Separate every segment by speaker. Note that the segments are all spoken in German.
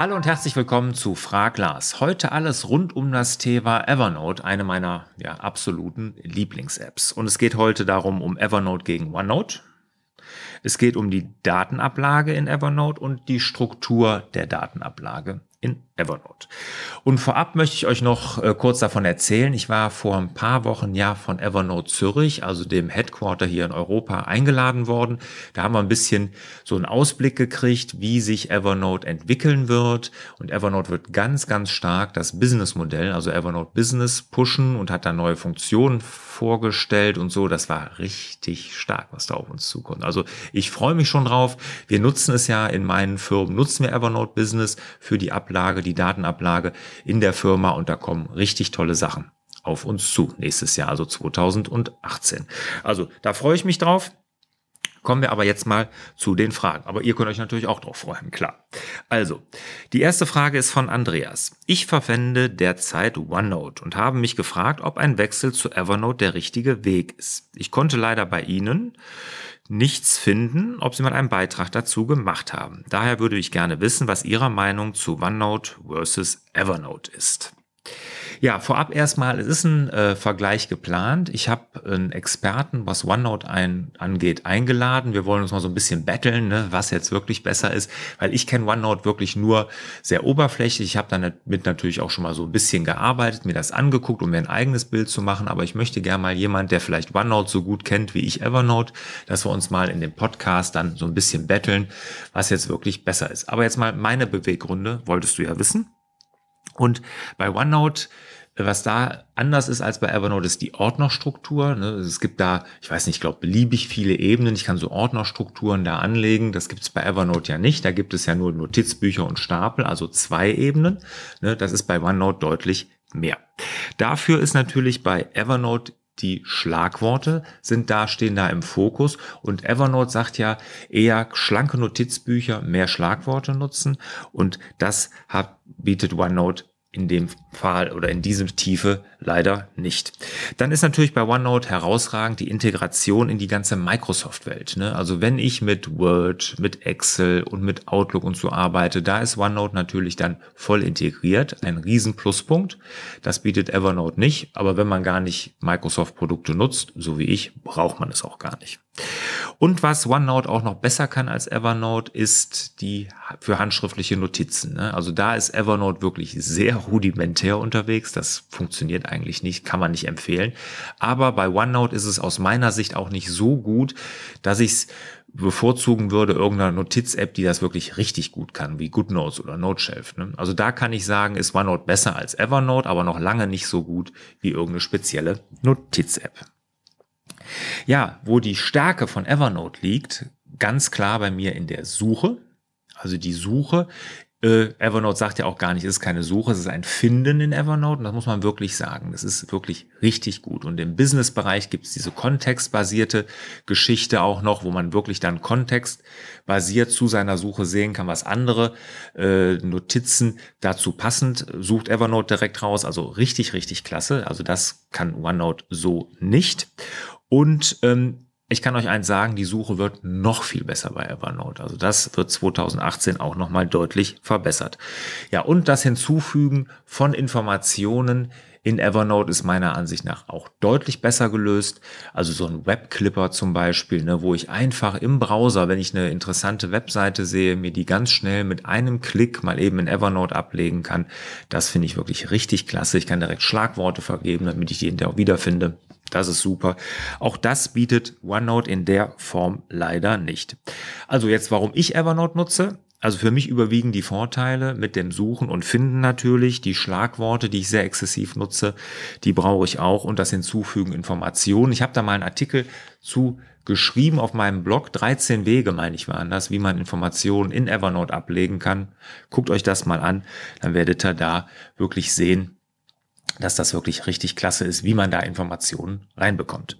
Speaker 1: Hallo und herzlich willkommen zu Frag Lars. Heute alles rund um das Thema Evernote, eine meiner ja, absoluten Lieblings-Apps. Und es geht heute darum um Evernote gegen OneNote. Es geht um die Datenablage in Evernote und die Struktur der Datenablage in Evernote. Und vorab möchte ich euch noch äh, kurz davon erzählen. Ich war vor ein paar Wochen ja von Evernote Zürich, also dem Headquarter hier in Europa, eingeladen worden. Da haben wir ein bisschen so einen Ausblick gekriegt, wie sich Evernote entwickeln wird. Und Evernote wird ganz, ganz stark das Businessmodell, also Evernote Business pushen und hat da neue Funktionen vorgestellt und so. Das war richtig stark, was da auf uns zukommt. Also ich freue mich schon drauf. Wir nutzen es ja in meinen Firmen, nutzen wir Evernote Business für die Ablage, die Datenablage in der Firma und da kommen richtig tolle Sachen auf uns zu nächstes Jahr, also 2018. Also da freue ich mich drauf. Kommen wir aber jetzt mal zu den Fragen. Aber ihr könnt euch natürlich auch drauf freuen, klar. Also, die erste Frage ist von Andreas. Ich verwende derzeit OneNote und habe mich gefragt, ob ein Wechsel zu Evernote der richtige Weg ist. Ich konnte leider bei Ihnen nichts finden, ob Sie mal einen Beitrag dazu gemacht haben. Daher würde ich gerne wissen, was Ihrer Meinung zu OneNote versus Evernote ist. Ja, vorab erstmal, es ist ein äh, Vergleich geplant. Ich habe einen Experten, was OneNote ein, angeht, eingeladen. Wir wollen uns mal so ein bisschen betteln, ne, was jetzt wirklich besser ist, weil ich kenne OneNote wirklich nur sehr oberflächlich. Ich habe damit natürlich auch schon mal so ein bisschen gearbeitet, mir das angeguckt, um mir ein eigenes Bild zu machen. Aber ich möchte gerne mal jemand, der vielleicht OneNote so gut kennt wie ich Evernote, dass wir uns mal in dem Podcast dann so ein bisschen betteln, was jetzt wirklich besser ist. Aber jetzt mal meine Beweggründe, wolltest du ja wissen. Und bei OneNote was da anders ist als bei Evernote, ist die Ordnerstruktur. Ne? Es gibt da, ich weiß nicht, ich glaube, beliebig viele Ebenen. Ich kann so Ordnerstrukturen da anlegen. Das gibt es bei Evernote ja nicht. Da gibt es ja nur Notizbücher und Stapel, also zwei Ebenen. Ne? Das ist bei OneNote deutlich mehr. Dafür ist natürlich bei Evernote die Schlagworte sind da, stehen da im Fokus. Und Evernote sagt ja eher schlanke Notizbücher, mehr Schlagworte nutzen. Und das hat, bietet OneNote in dem Fall oder in diesem Tiefe leider nicht. Dann ist natürlich bei OneNote herausragend die Integration in die ganze Microsoft-Welt. Ne? Also wenn ich mit Word, mit Excel und mit Outlook und so arbeite, da ist OneNote natürlich dann voll integriert. Ein riesen Pluspunkt. Das bietet Evernote nicht. Aber wenn man gar nicht Microsoft-Produkte nutzt, so wie ich, braucht man es auch gar nicht. Und was OneNote auch noch besser kann als Evernote, ist die für handschriftliche Notizen. Ne? Also da ist Evernote wirklich sehr rudimentär unterwegs. Das funktioniert eigentlich nicht, kann man nicht empfehlen. Aber bei OneNote ist es aus meiner Sicht auch nicht so gut, dass ich es bevorzugen würde, irgendeiner Notiz-App, die das wirklich richtig gut kann, wie GoodNotes oder NoteShelf. Ne? Also da kann ich sagen, ist OneNote besser als Evernote, aber noch lange nicht so gut wie irgendeine spezielle Notiz-App. Ja, wo die Stärke von Evernote liegt, ganz klar bei mir in der Suche. Also die Suche. Äh, Evernote sagt ja auch gar nicht, es ist keine Suche, es ist ein Finden in Evernote. Und das muss man wirklich sagen. Das ist wirklich richtig gut. Und im Business-Bereich gibt es diese kontextbasierte Geschichte auch noch, wo man wirklich dann kontextbasiert zu seiner Suche sehen kann, was andere äh, Notizen dazu passend sucht Evernote direkt raus. Also richtig, richtig klasse. Also das kann OneNote so nicht. Und ähm, ich kann euch eins sagen, die Suche wird noch viel besser bei Evernote. Also das wird 2018 auch nochmal deutlich verbessert. Ja, und das Hinzufügen von Informationen in Evernote ist meiner Ansicht nach auch deutlich besser gelöst. Also so ein Webclipper zum Beispiel, ne, wo ich einfach im Browser, wenn ich eine interessante Webseite sehe, mir die ganz schnell mit einem Klick mal eben in Evernote ablegen kann. Das finde ich wirklich richtig klasse. Ich kann direkt Schlagworte vergeben, damit ich die hinterher auch wiederfinde. Das ist super. Auch das bietet OneNote in der Form leider nicht. Also jetzt, warum ich Evernote nutze? Also für mich überwiegen die Vorteile mit dem Suchen und Finden natürlich. Die Schlagworte, die ich sehr exzessiv nutze, die brauche ich auch und das Hinzufügen Informationen. Ich habe da mal einen Artikel zu geschrieben auf meinem Blog. 13 Wege, meine ich, waren das, wie man Informationen in Evernote ablegen kann. Guckt euch das mal an, dann werdet ihr da wirklich sehen, dass das wirklich richtig klasse ist, wie man da Informationen reinbekommt.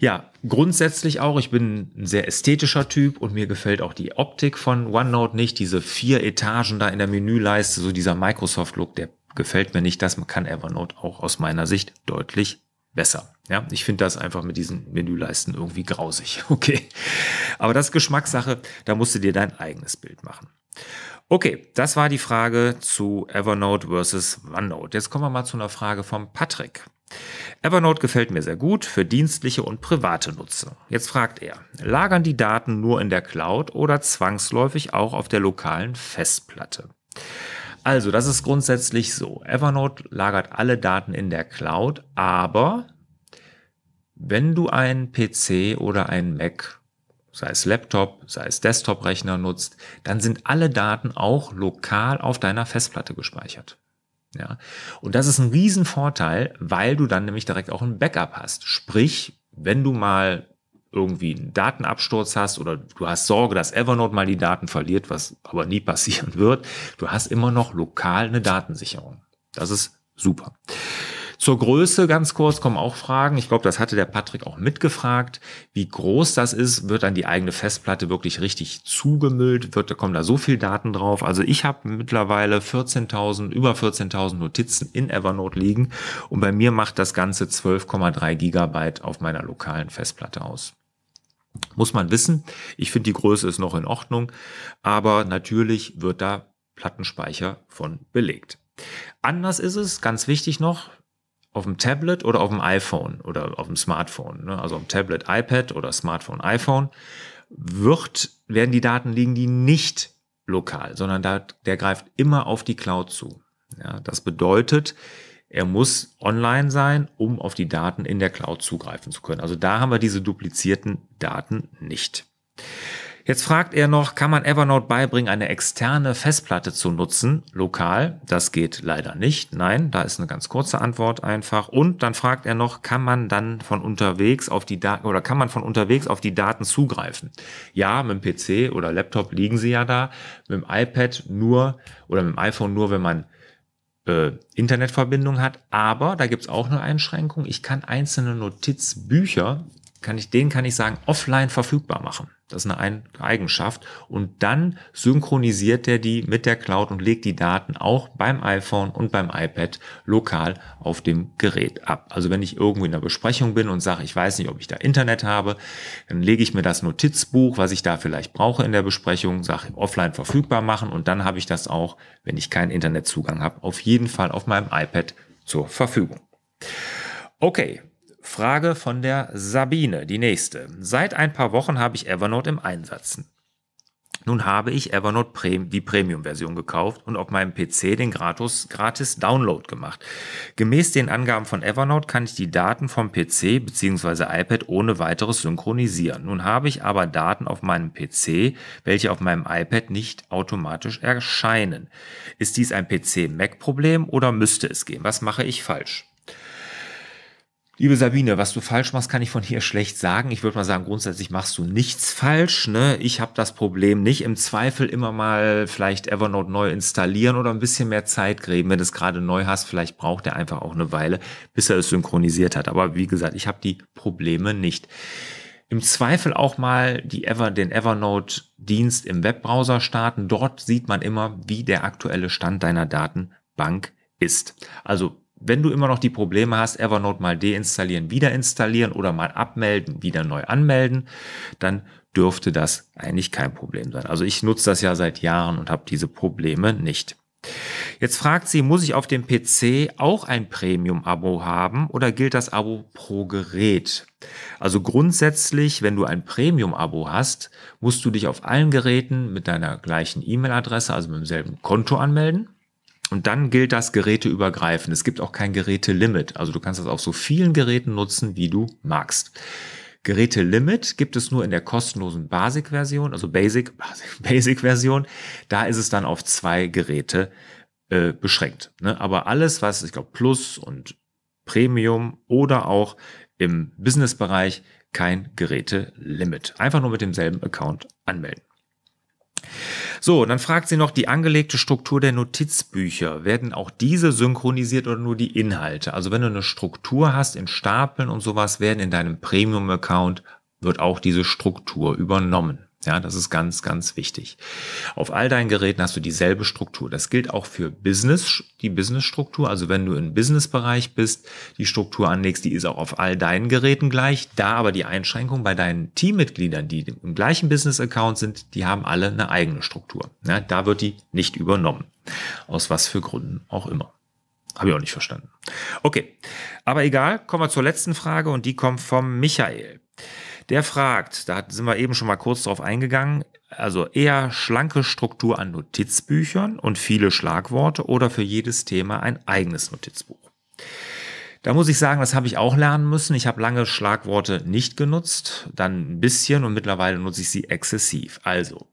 Speaker 1: Ja, grundsätzlich auch, ich bin ein sehr ästhetischer Typ und mir gefällt auch die Optik von OneNote nicht. Diese vier Etagen da in der Menüleiste, so dieser Microsoft-Look, der gefällt mir nicht. Das kann Evernote auch aus meiner Sicht deutlich besser. Ja, ich finde das einfach mit diesen Menüleisten irgendwie grausig. Okay. Aber das ist Geschmackssache, da musst du dir dein eigenes Bild machen. Okay, das war die Frage zu Evernote versus OneNote. Jetzt kommen wir mal zu einer Frage von Patrick. Evernote gefällt mir sehr gut für dienstliche und private Nutzung. Jetzt fragt er, lagern die Daten nur in der Cloud oder zwangsläufig auch auf der lokalen Festplatte? Also, das ist grundsätzlich so. Evernote lagert alle Daten in der Cloud, aber wenn du einen PC oder einen Mac, sei es Laptop, sei es Desktop-Rechner nutzt, dann sind alle Daten auch lokal auf deiner Festplatte gespeichert. Ja. Und das ist ein Riesenvorteil, weil du dann nämlich direkt auch ein Backup hast. Sprich, wenn du mal irgendwie einen Datenabsturz hast oder du hast Sorge, dass Evernote mal die Daten verliert, was aber nie passieren wird, du hast immer noch lokal eine Datensicherung. Das ist super. Zur Größe ganz kurz kommen auch Fragen. Ich glaube, das hatte der Patrick auch mitgefragt. Wie groß das ist, wird dann die eigene Festplatte wirklich richtig zugemüllt? Wird, da kommen da so viel Daten drauf? Also ich habe mittlerweile 14.000, über 14.000 Notizen in Evernote liegen und bei mir macht das Ganze 12,3 Gigabyte auf meiner lokalen Festplatte aus. Muss man wissen. Ich finde, die Größe ist noch in Ordnung, aber natürlich wird da Plattenspeicher von belegt. Anders ist es, ganz wichtig noch, auf dem Tablet oder auf dem iPhone oder auf dem Smartphone, ne? also auf dem Tablet, iPad oder Smartphone, iPhone, wird, werden die Daten liegen, die nicht lokal, sondern da, der greift immer auf die Cloud zu. Ja, das bedeutet, er muss online sein, um auf die Daten in der Cloud zugreifen zu können. Also da haben wir diese duplizierten Daten nicht. Jetzt fragt er noch, kann man Evernote beibringen, eine externe Festplatte zu nutzen, lokal? Das geht leider nicht. Nein, da ist eine ganz kurze Antwort einfach. Und dann fragt er noch, kann man dann von unterwegs auf die Daten oder kann man von unterwegs auf die Daten zugreifen? Ja, mit dem PC oder Laptop liegen sie ja da, mit dem iPad nur oder mit dem iPhone nur, wenn man äh, Internetverbindung hat. Aber da gibt's auch eine Einschränkung. Ich kann einzelne Notizbücher, kann ich, denen kann ich sagen, offline verfügbar machen. Das ist eine Eigenschaft. Und dann synchronisiert er die mit der Cloud und legt die Daten auch beim iPhone und beim iPad lokal auf dem Gerät ab. Also wenn ich irgendwo in der Besprechung bin und sage, ich weiß nicht, ob ich da Internet habe, dann lege ich mir das Notizbuch, was ich da vielleicht brauche in der Besprechung, sage offline verfügbar machen und dann habe ich das auch, wenn ich keinen Internetzugang habe, auf jeden Fall auf meinem iPad zur Verfügung. Okay, Frage von der Sabine, die nächste. Seit ein paar Wochen habe ich Evernote im Einsatz. Nun habe ich Evernote Prem die Premium-Version gekauft und auf meinem PC den gratis, gratis Download gemacht. Gemäß den Angaben von Evernote kann ich die Daten vom PC bzw. iPad ohne weiteres synchronisieren. Nun habe ich aber Daten auf meinem PC, welche auf meinem iPad nicht automatisch erscheinen. Ist dies ein PC-Mac-Problem oder müsste es gehen? Was mache ich falsch? Liebe Sabine, was du falsch machst, kann ich von hier schlecht sagen. Ich würde mal sagen, grundsätzlich machst du nichts falsch. Ne? Ich habe das Problem nicht. Im Zweifel immer mal vielleicht Evernote neu installieren oder ein bisschen mehr Zeit geben. Wenn du es gerade neu hast, vielleicht braucht er einfach auch eine Weile, bis er es synchronisiert hat. Aber wie gesagt, ich habe die Probleme nicht. Im Zweifel auch mal die Ever, den Evernote-Dienst im Webbrowser starten. Dort sieht man immer, wie der aktuelle Stand deiner Datenbank ist. Also wenn du immer noch die Probleme hast, Evernote mal deinstallieren, wieder installieren oder mal abmelden, wieder neu anmelden, dann dürfte das eigentlich kein Problem sein. Also ich nutze das ja seit Jahren und habe diese Probleme nicht. Jetzt fragt sie, muss ich auf dem PC auch ein Premium-Abo haben oder gilt das Abo pro Gerät? Also grundsätzlich, wenn du ein Premium-Abo hast, musst du dich auf allen Geräten mit deiner gleichen E-Mail-Adresse, also mit demselben Konto anmelden. Und dann gilt das geräteübergreifend. Es gibt auch kein Gerätelimit. Also du kannst das auf so vielen Geräten nutzen, wie du magst. Gerätelimit gibt es nur in der kostenlosen Basic-Version, also Basic, Basic-Version. Da ist es dann auf zwei Geräte äh, beschränkt. Ne? Aber alles, was, ich glaube, Plus und Premium oder auch im Business-Bereich kein Gerätelimit. Einfach nur mit demselben Account anmelden. So, dann fragt sie noch die angelegte Struktur der Notizbücher. Werden auch diese synchronisiert oder nur die Inhalte? Also wenn du eine Struktur hast in Stapeln und sowas, werden in deinem Premium-Account wird auch diese Struktur übernommen. Ja, das ist ganz, ganz wichtig. Auf all deinen Geräten hast du dieselbe Struktur. Das gilt auch für Business, die Business-Struktur. Also wenn du im Business-Bereich bist, die Struktur anlegst, die ist auch auf all deinen Geräten gleich. Da aber die Einschränkung bei deinen Teammitgliedern, die im gleichen Business-Account sind, die haben alle eine eigene Struktur. Ja, da wird die nicht übernommen. Aus was für Gründen auch immer. Habe ich auch nicht verstanden. Okay, aber egal, kommen wir zur letzten Frage und die kommt vom Michael. Der fragt, da sind wir eben schon mal kurz drauf eingegangen, also eher schlanke Struktur an Notizbüchern und viele Schlagworte oder für jedes Thema ein eigenes Notizbuch. Da muss ich sagen, das habe ich auch lernen müssen. Ich habe lange Schlagworte nicht genutzt, dann ein bisschen und mittlerweile nutze ich sie exzessiv. Also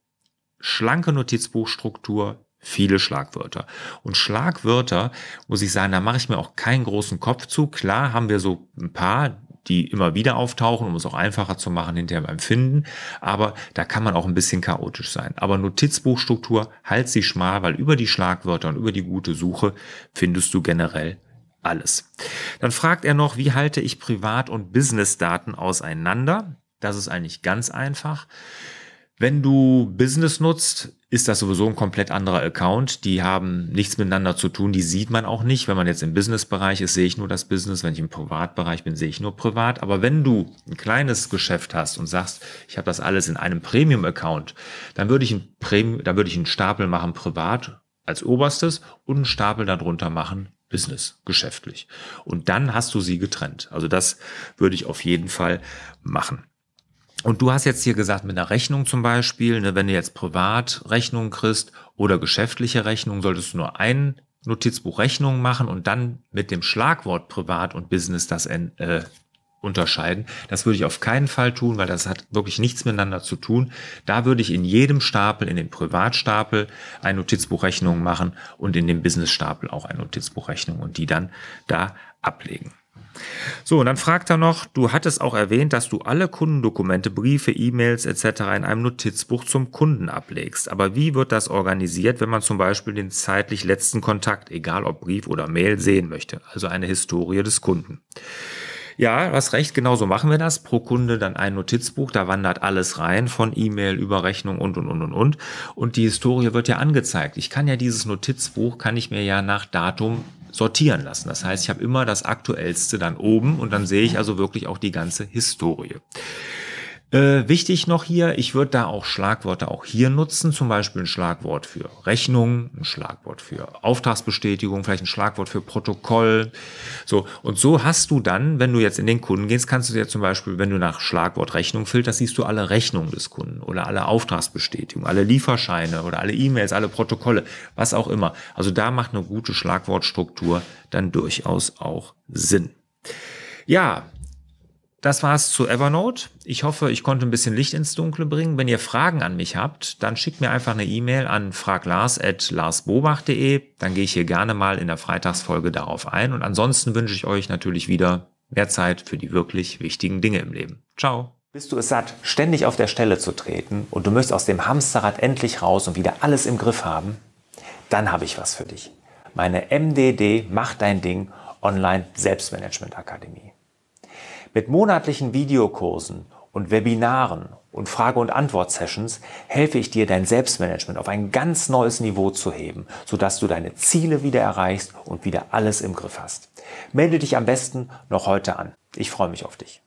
Speaker 1: schlanke Notizbuchstruktur, viele Schlagwörter. Und Schlagwörter, muss ich sagen, da mache ich mir auch keinen großen Kopf zu. Klar haben wir so ein paar, die immer wieder auftauchen, um es auch einfacher zu machen hinterher beim Finden. Aber da kann man auch ein bisschen chaotisch sein. Aber Notizbuchstruktur, halt sie schmal, weil über die Schlagwörter und über die gute Suche findest du generell alles. Dann fragt er noch, wie halte ich Privat- und Business-Daten auseinander? Das ist eigentlich ganz einfach. Wenn du Business nutzt, ist das sowieso ein komplett anderer Account. Die haben nichts miteinander zu tun. Die sieht man auch nicht. Wenn man jetzt im Business-Bereich ist, sehe ich nur das Business. Wenn ich im Privatbereich bin, sehe ich nur privat. Aber wenn du ein kleines Geschäft hast und sagst, ich habe das alles in einem Premium-Account, dann würde ich einen Premium, da würde ich einen Stapel machen privat als oberstes und einen Stapel darunter machen Business, geschäftlich. Und dann hast du sie getrennt. Also das würde ich auf jeden Fall machen. Und du hast jetzt hier gesagt, mit einer Rechnung zum Beispiel, ne, wenn du jetzt privat Rechnungen kriegst oder geschäftliche Rechnungen, solltest du nur ein Notizbuch Rechnungen machen und dann mit dem Schlagwort Privat und Business das äh, unterscheiden. Das würde ich auf keinen Fall tun, weil das hat wirklich nichts miteinander zu tun. Da würde ich in jedem Stapel, in dem Privatstapel, ein Notizbuch Rechnungen machen und in dem Business-Stapel auch ein Notizbuch Rechnungen und die dann da ablegen. So, und dann fragt er noch, du hattest auch erwähnt, dass du alle Kundendokumente, Briefe, E-Mails etc. in einem Notizbuch zum Kunden ablegst. Aber wie wird das organisiert, wenn man zum Beispiel den zeitlich letzten Kontakt, egal ob Brief oder Mail, sehen möchte? Also eine Historie des Kunden. Ja, du hast recht, genau so machen wir das. Pro Kunde dann ein Notizbuch, da wandert alles rein, von E-Mail über Rechnung und, und, und, und, und. Und die Historie wird ja angezeigt. Ich kann ja dieses Notizbuch, kann ich mir ja nach Datum sortieren lassen. Das heißt, ich habe immer das Aktuellste dann oben und dann sehe ich also wirklich auch die ganze Historie. Äh, wichtig noch hier, ich würde da auch Schlagworte auch hier nutzen, zum Beispiel ein Schlagwort für Rechnung, ein Schlagwort für Auftragsbestätigung, vielleicht ein Schlagwort für Protokoll. So, und so hast du dann, wenn du jetzt in den Kunden gehst, kannst du dir zum Beispiel, wenn du nach Schlagwort Rechnung filterst, siehst du alle Rechnungen des Kunden oder alle Auftragsbestätigungen, alle Lieferscheine oder alle E-Mails, alle Protokolle, was auch immer. Also da macht eine gute Schlagwortstruktur dann durchaus auch Sinn. Ja, das war's zu Evernote. Ich hoffe, ich konnte ein bisschen Licht ins Dunkle bringen. Wenn ihr Fragen an mich habt, dann schickt mir einfach eine E-Mail an fraglars.larsbobach.de. Dann gehe ich hier gerne mal in der Freitagsfolge darauf ein. Und ansonsten wünsche ich euch natürlich wieder mehr Zeit für die wirklich wichtigen Dinge im Leben. Ciao.
Speaker 2: Bist du es satt, ständig auf der Stelle zu treten und du möchtest aus dem Hamsterrad endlich raus und wieder alles im Griff haben? Dann habe ich was für dich. Meine MDD Macht dein Ding Online Selbstmanagement Akademie. Mit monatlichen Videokursen und Webinaren und Frage- und Antwort-Sessions helfe ich dir, dein Selbstmanagement auf ein ganz neues Niveau zu heben, sodass du deine Ziele wieder erreichst und wieder alles im Griff hast. Melde dich am besten noch heute an. Ich freue mich auf dich.